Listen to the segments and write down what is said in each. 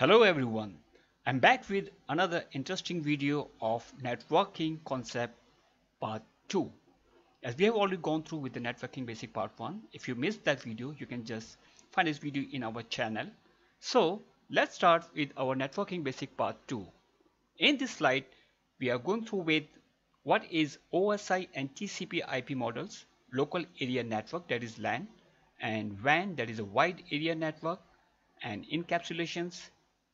Hello everyone, I'm back with another interesting video of networking concept part 2. As we have already gone through with the networking basic part 1, if you missed that video, you can just find this video in our channel. So let's start with our networking basic part 2. In this slide, we are going through with what is OSI and TCP IP models, local area network that is LAN, and WAN that is a wide area network, and encapsulations,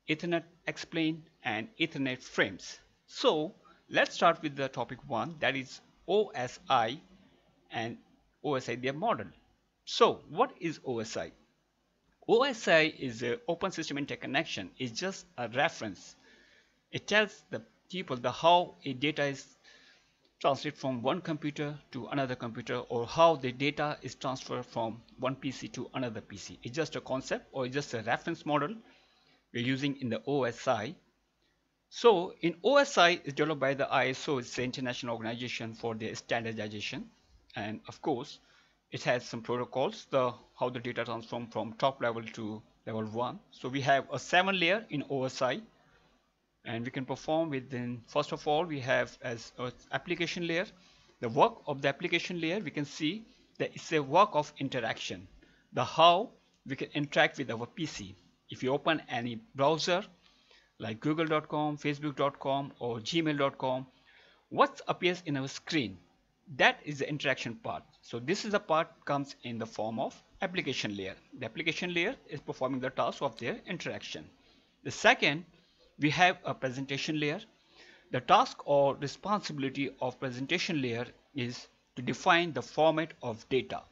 Ethernet explain, and Ethernet frames. So let's start with the topic one that is OSI and OSI their model. So what is OSI? OSI is an open system interconnection. It's just a reference. It tells the people the how a data is translated from one computer to another computer or how the data is transferred from one PC to another PC. It's just a concept or just a reference model we're using in the OSI. So in OSI is developed by the ISO, it's the International Organization for the Standardization. And of course it has some protocols the how the data transform from top level to level 1 so we have a seven layer in OSI and we can perform within first of all we have as application layer the work of the application layer we can see that it's a work of interaction the how we can interact with our PC if you open any browser like google.com facebook.com or gmail.com what appears in our screen that is the interaction part. So this is the part comes in the form of application layer. The application layer is performing the task of their interaction. The second we have a presentation layer. The task or responsibility of presentation layer is to define the format of data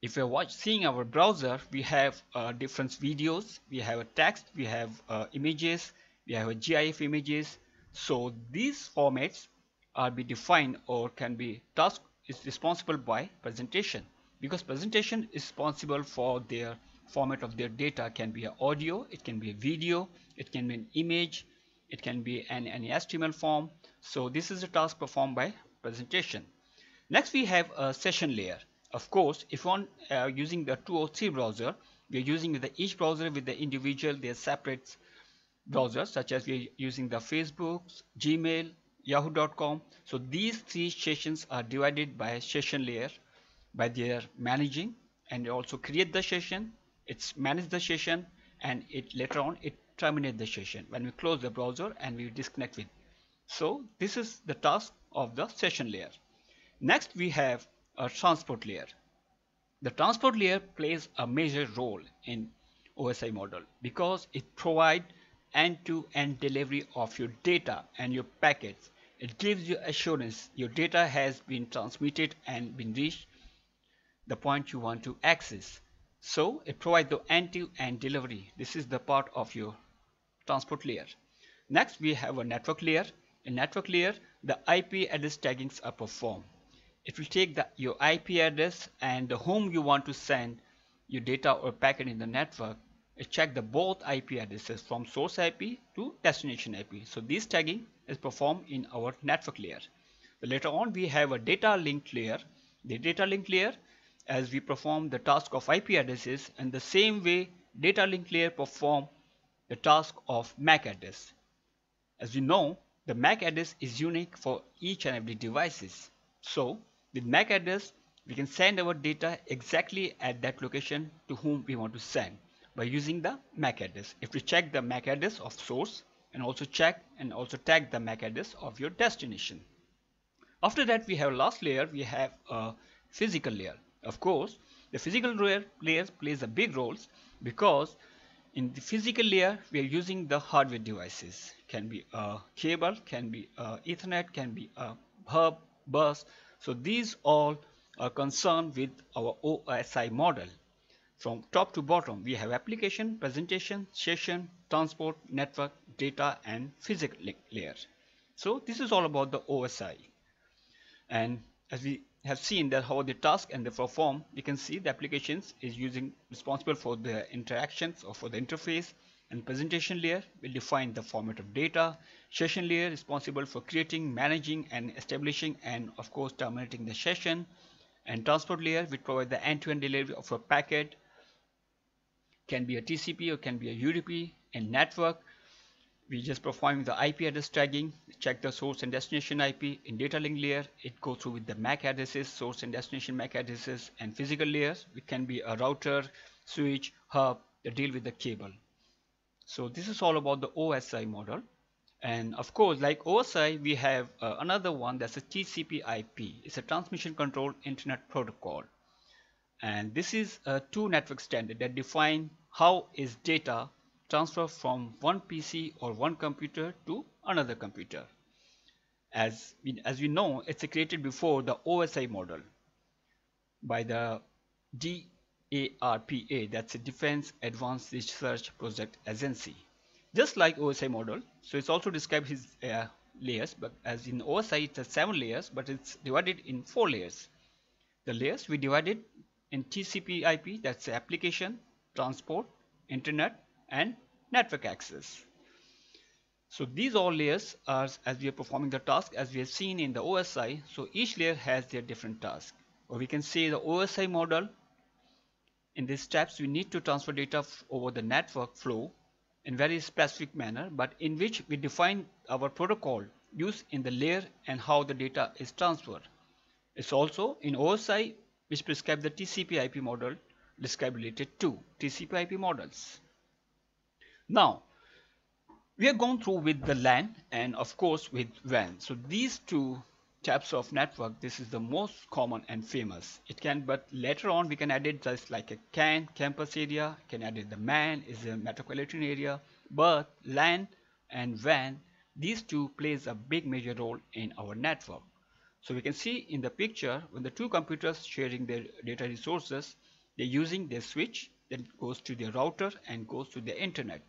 if you're watch, seeing our browser we have uh, different videos. We have a text we have uh, images we have a GIF images. So these formats are be defined or can be task is responsible by presentation. Because presentation is responsible for their format of their data. Can be audio it can be a video it can be an image it can be an, an HTML form. So this is a task performed by presentation. Next we have a session layer of course if one uh, using the 203 browser we are using the each browser with the individual their separate browsers such as we are using the Facebook Gmail yahoo.com so these three sessions are divided by session layer by their managing and also create the session it's manage the session and it later on it terminate the session when we close the browser and we disconnect with. So this is the task of the session layer. Next we have a transport layer. The transport layer plays a major role in OSI model because it provides end-to-end delivery of your data and your packets. It gives you assurance your data has been transmitted and been reached the point you want to access. So it provides the end-to-end delivery. This is the part of your transport layer. Next we have a network layer. In network layer the IP address taggings are performed it will take the, your IP address and the whom you want to send your data or packet in the network it check the both IP addresses from source IP to destination IP so this tagging is performed in our network layer. But later on we have a data link layer. The data link layer as we perform the task of IP addresses and the same way data link layer perform the task of MAC address. As we know the MAC address is unique for each and every devices. So with MAC address, we can send our data exactly at that location to whom we want to send by using the MAC address. If we check the MAC address of source and also check and also tag the MAC address of your destination. After that, we have last layer, we have a physical layer. Of course, the physical layer, plays a big role because in the physical layer, we are using the hardware devices. Can be a cable, can be a Ethernet, can be a hub, bus, so these all are concerned with our OSI model. From top to bottom, we have application, presentation, session, transport, network, data, and physical layer. So this is all about the OSI. And as we have seen that how the task and the perform, we can see the applications is using responsible for the interactions or for the interface and presentation layer will define the format of data. Session layer responsible for creating managing and establishing and of course terminating the session. And transport layer which provide the end-to-end -end delivery of a packet can be a TCP or can be a UDP in network. We just perform the IP address tagging check the source and destination IP in data link layer. It goes through with the MAC addresses source and destination MAC addresses and physical layers it can be a router switch hub deal with the cable so this is all about the OSI model. And of course like OSI we have uh, another one that's a TCP IP it's a transmission control internet protocol. And this is a two network standard that define how is data transferred from one PC or one computer to another computer. As we, as we know, it's created before the OSI model by the DARPA, that's a Defense Advanced Research Project Agency. Just like OSI model, so it's also described his uh, layers, but as in OSI it's a seven layers, but it's divided in four layers. The layers we divided in TCP IP, that's application, transport, internet, and network access. So these all layers are as we are performing the task as we have seen in the OSI. So each layer has their different task. Or we can say the OSI model. In these steps, we need to transfer data over the network flow in very specific manner, but in which we define our protocol used in the layer and how the data is transferred. It's also in OSI which prescribe the TCP IP model described related to TCP IP models. Now, we have gone through with the LAN and of course with WAN. So these two types of network, this is the most common and famous. It can, but later on we can add it just like a CAN, campus area, can add it the MAN is a metropolitan area, but LAN and WAN, these two plays a big major role in our network. So we can see in the picture when the two computers sharing their data resources, they're using their switch that goes to the router and goes to the internet.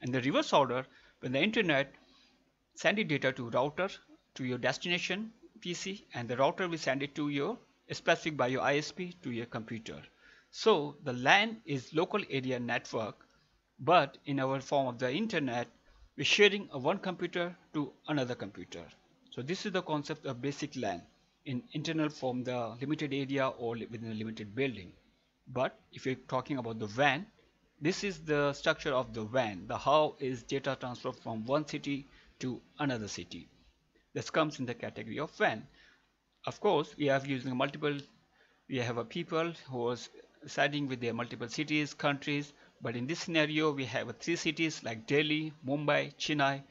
And the reverse order, when the internet send the data to router to your destination PC and the router will send it to your specific by your ISP to your computer. So the LAN is local area network, but in our form of the internet, we're sharing a one computer to another computer. So this is the concept of basic LAN in internal form the limited area or within a limited building. But if you're talking about the WAN, this is the structure of the WAN. The how is data transfer from one city to another city. This comes in the category of WAN. Of course, we are using multiple, we have a people who is residing with their multiple cities, countries, but in this scenario, we have three cities like Delhi, Mumbai, Chennai,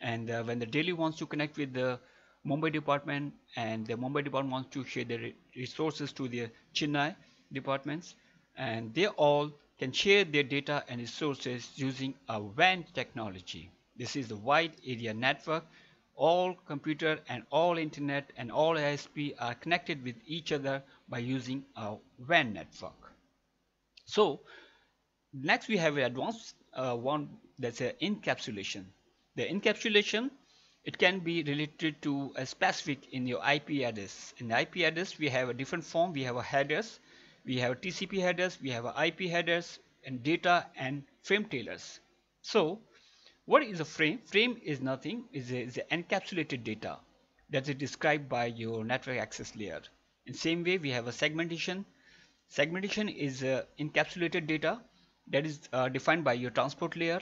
and uh, when the Delhi wants to connect with the Mumbai department and the Mumbai department wants to share their resources to the Chennai departments and they all can share their data and resources using a WAN technology. This is the wide area network. All computer and all internet and all ISP are connected with each other by using a WAN network. So next we have an advanced uh, one that's an encapsulation. The encapsulation it can be related to a specific in your IP address. In IP address we have a different form. We have a headers we have TCP headers, we have IP headers and data and frame tailors. So what is a frame? Frame is nothing, is a encapsulated data that is described by your network access layer. In same way we have a segmentation. Segmentation is uh, encapsulated data that is uh, defined by your transport layer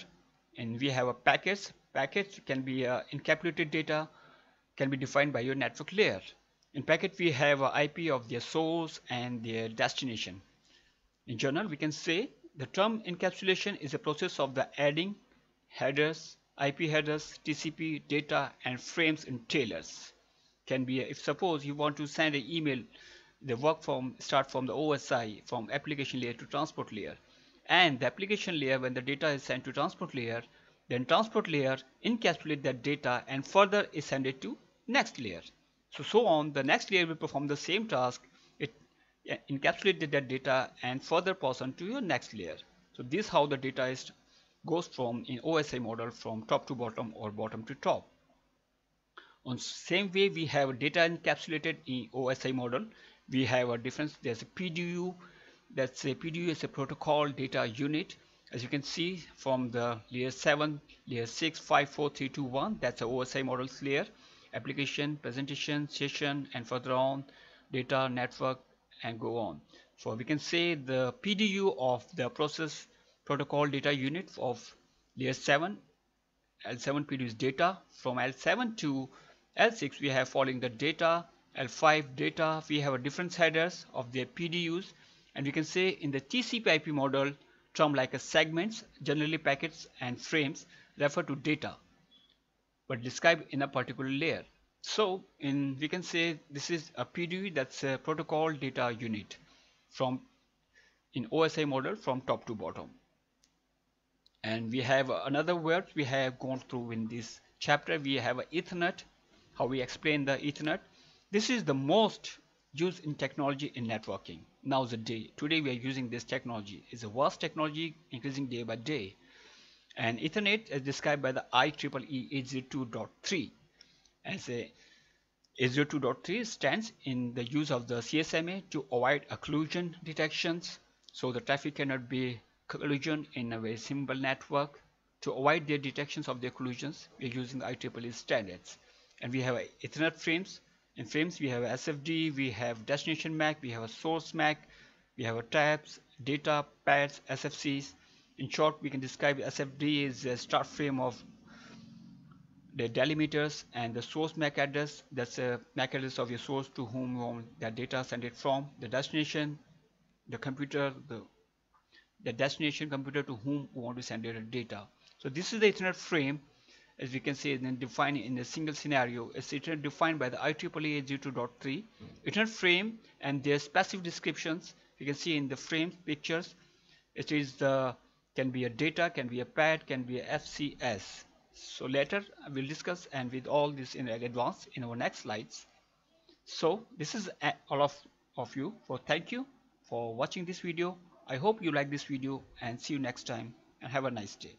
and we have a packets. Packets can be uh, encapsulated data can be defined by your network layer. In packet, we have an IP of their source and their destination. In general, we can say the term encapsulation is a process of the adding headers, IP headers, TCP data, and frames in tailors. Can be if suppose you want to send an email, the work from start from the OSI from application layer to transport layer, and the application layer when the data is sent to transport layer, then transport layer encapsulate that data and further is sent it to next layer. So, so on, the next layer will perform the same task. It encapsulates that data and further pass on to your next layer. So this how the data is goes from in OSI model from top to bottom or bottom to top. On same way we have data encapsulated in OSI model. We have a difference. There's a PDU. That's a PDU is a protocol data unit. As you can see from the layer 7, layer 6, 5, 4, 3, 2, 1. That's the OSI models layer application, presentation, session, and further on data, network, and go on. So we can say the PDU of the process protocol data unit of layer 7 L7 PDU is data. From L7 to L6 we have following the data L5 data. We have a different headers of their PDUs and we can say in the TCP IP model term like a segments generally packets and frames refer to data but described in a particular layer. So in we can say this is a PDU that's a protocol data unit from in OSI model from top to bottom and we have another word we have gone through in this chapter. We have ethernet how we explain the ethernet. This is the most used in technology in networking. Now the day today we are using this technology. It's a vast technology increasing day by day. And ethernet is described by the IEEE 802.3 as a 802.3 stands in the use of the CSMA to avoid occlusion detections so the traffic cannot be collision in a very simple network. To avoid the detections of the collisions, we are using the IEEE standards. And we have Ethernet frames. In frames, we have SFD, we have destination MAC, we have a source MAC, we have a tabs, data, pads, SFCs. In short, we can describe SFD is a start frame of the delimiters and the source MAC address. That's a MAC address of your source to whom that data send it from. The destination, the computer, the the destination computer to whom we want to send the data. So this is the Ethernet frame as we can see then defined in a single scenario. It's Ethernet defined by the IEEE 802.3 Ethernet frame and their specific descriptions. You can see in the frame pictures it is the can be a data can be a pad can be a FCS so later we'll discuss and with all this in advance in our next slides. So this is uh, all of, of you. For thank you for watching this video I hope you like this video and see you next time and have a nice day.